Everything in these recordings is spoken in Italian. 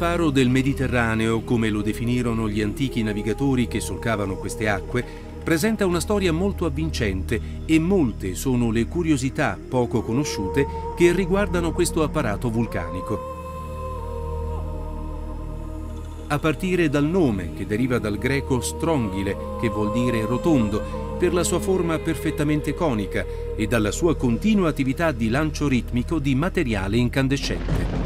faro del Mediterraneo, come lo definirono gli antichi navigatori che solcavano queste acque, presenta una storia molto avvincente e molte sono le curiosità poco conosciute che riguardano questo apparato vulcanico. A partire dal nome, che deriva dal greco stronghile, che vuol dire rotondo, per la sua forma perfettamente conica e dalla sua continua attività di lancio ritmico di materiale incandescente.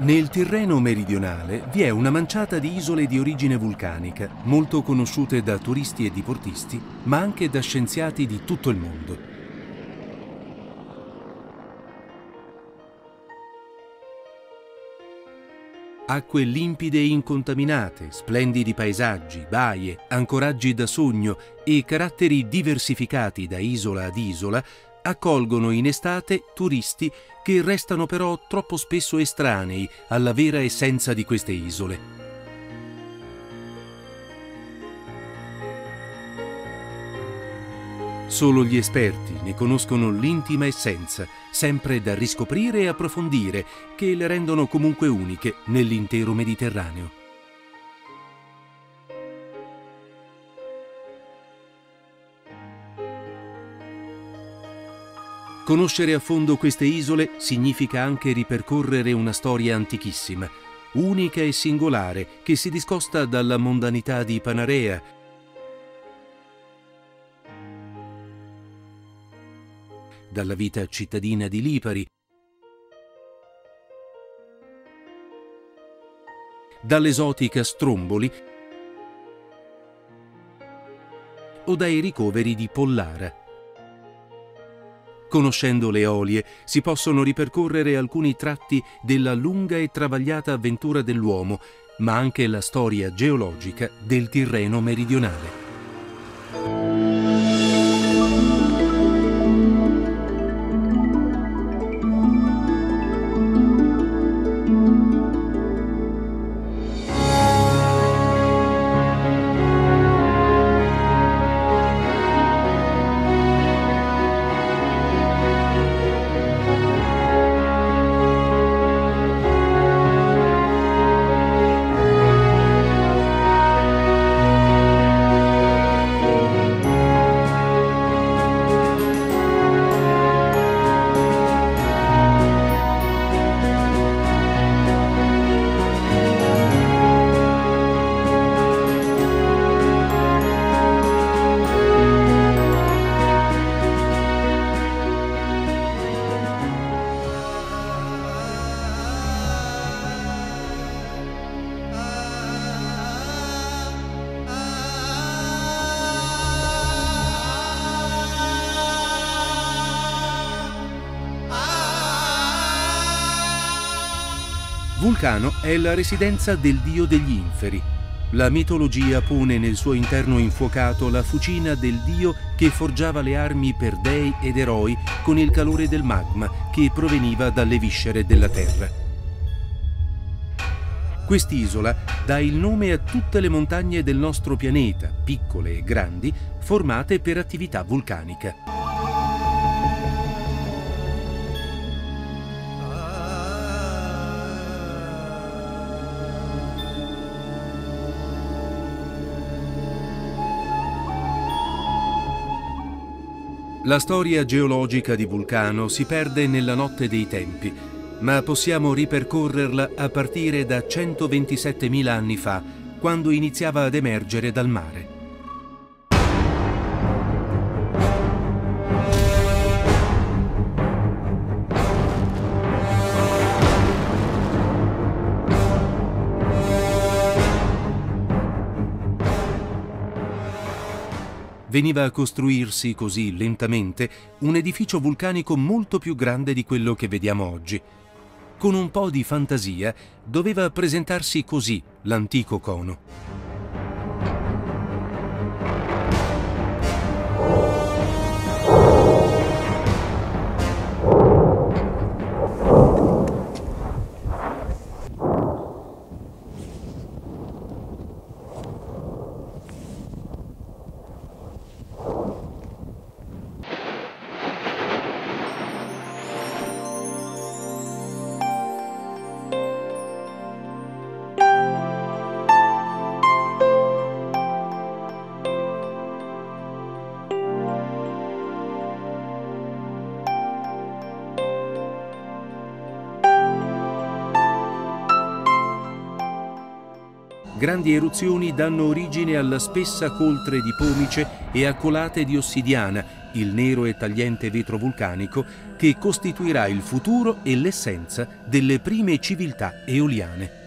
Nel Tirreno meridionale vi è una manciata di isole di origine vulcanica, molto conosciute da turisti e diportisti, ma anche da scienziati di tutto il mondo. Acque limpide e incontaminate, splendidi paesaggi, baie, ancoraggi da sogno e caratteri diversificati da isola ad isola accolgono in estate turisti che restano però troppo spesso estranei alla vera essenza di queste isole. Solo gli esperti ne conoscono l'intima essenza, sempre da riscoprire e approfondire, che le rendono comunque uniche nell'intero Mediterraneo. Conoscere a fondo queste isole significa anche ripercorrere una storia antichissima, unica e singolare, che si discosta dalla mondanità di Panarea, dalla vita cittadina di Lipari, dall'esotica Stromboli. O dai ricoveri di Pollara. Conoscendo le olie si possono ripercorrere alcuni tratti della lunga e travagliata avventura dell'uomo, ma anche la storia geologica del Tirreno meridionale. Vulcano è la residenza del dio degli inferi. La mitologia pone nel suo interno infuocato la fucina del dio che forgiava le armi per dei ed eroi con il calore del magma che proveniva dalle viscere della terra. Quest'isola dà il nome a tutte le montagne del nostro pianeta, piccole e grandi, formate per attività vulcanica. La storia geologica di Vulcano si perde nella notte dei tempi, ma possiamo ripercorrerla a partire da 127.000 anni fa, quando iniziava ad emergere dal mare. Veniva a costruirsi così lentamente un edificio vulcanico molto più grande di quello che vediamo oggi. Con un po' di fantasia doveva presentarsi così l'antico cono. Grandi eruzioni danno origine alla spessa coltre di pomice e a colate di ossidiana, il nero e tagliente vetro vulcanico che costituirà il futuro e l'essenza delle prime civiltà eoliane.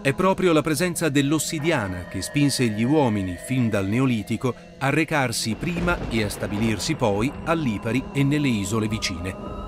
È proprio la presenza dell'ossidiana che spinse gli uomini, fin dal Neolitico, a recarsi prima e a stabilirsi poi a Lipari e nelle isole vicine.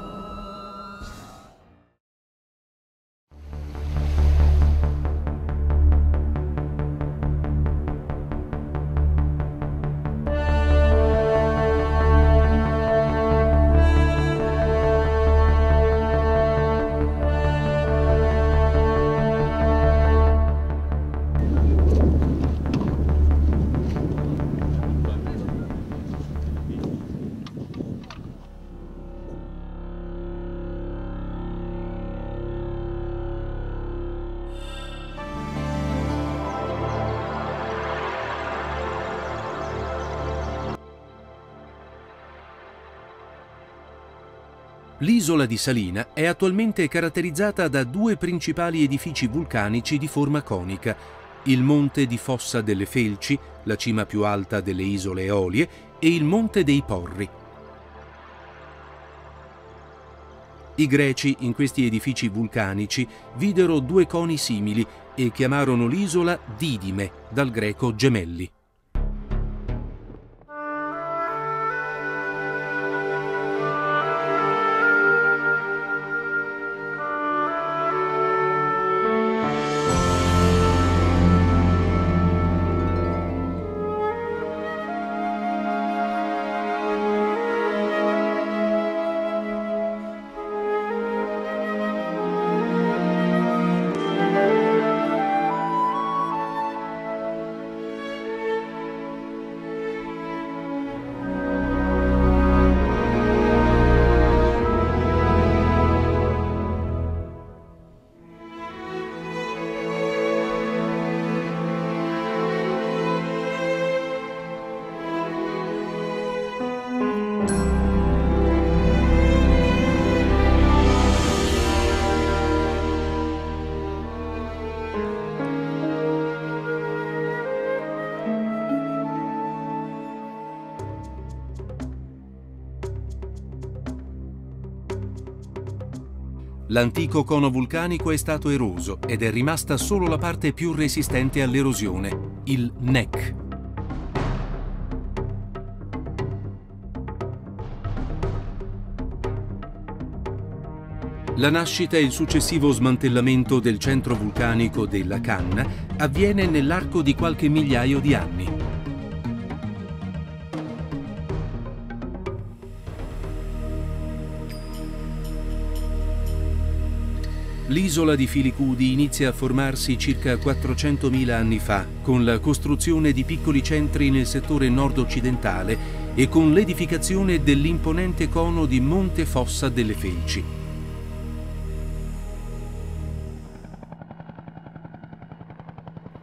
L'isola di Salina è attualmente caratterizzata da due principali edifici vulcanici di forma conica, il monte di Fossa delle Felci, la cima più alta delle isole Eolie, e il monte dei Porri. I greci in questi edifici vulcanici videro due coni simili e chiamarono l'isola Didime, dal greco gemelli. L'antico cono vulcanico è stato eroso ed è rimasta solo la parte più resistente all'erosione, il neck. La nascita e il successivo smantellamento del centro vulcanico della Canna avviene nell'arco di qualche migliaio di anni. L'isola di Filicudi inizia a formarsi circa 400.000 anni fa, con la costruzione di piccoli centri nel settore nord-occidentale e con l'edificazione dell'imponente cono di Monte Fossa delle Felci.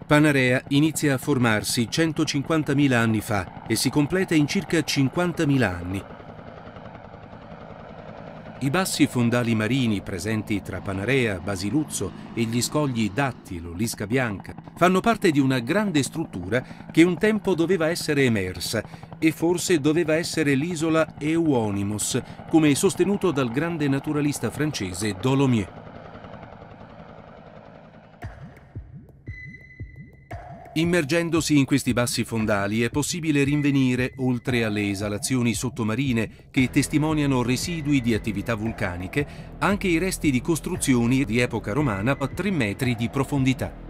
Panarea inizia a formarsi 150.000 anni fa e si completa in circa 50.000 anni. I bassi fondali marini presenti tra Panarea, Basiluzzo e gli scogli Dattilo, Lisca Bianca fanno parte di una grande struttura che un tempo doveva essere emersa e forse doveva essere l'isola Euonymous, come sostenuto dal grande naturalista francese Dolomieu. Immergendosi in questi bassi fondali è possibile rinvenire, oltre alle esalazioni sottomarine che testimoniano residui di attività vulcaniche, anche i resti di costruzioni di epoca romana a 3 metri di profondità.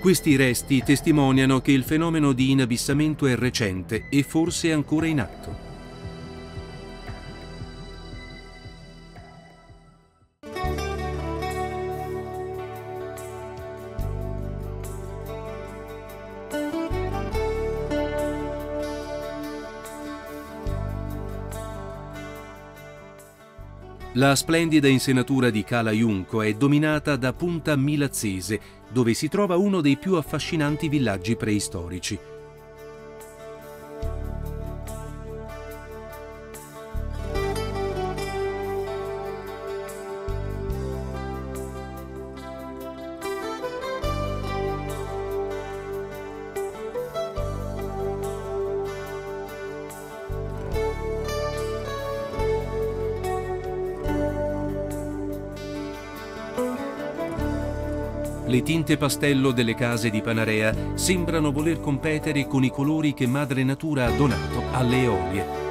Questi resti testimoniano che il fenomeno di inabissamento è recente e forse ancora in atto. La splendida insenatura di Cala Iunco è dominata da Punta Milazzese, dove si trova uno dei più affascinanti villaggi preistorici. Le tinte pastello delle case di Panarea sembrano voler competere con i colori che madre natura ha donato alle eolie.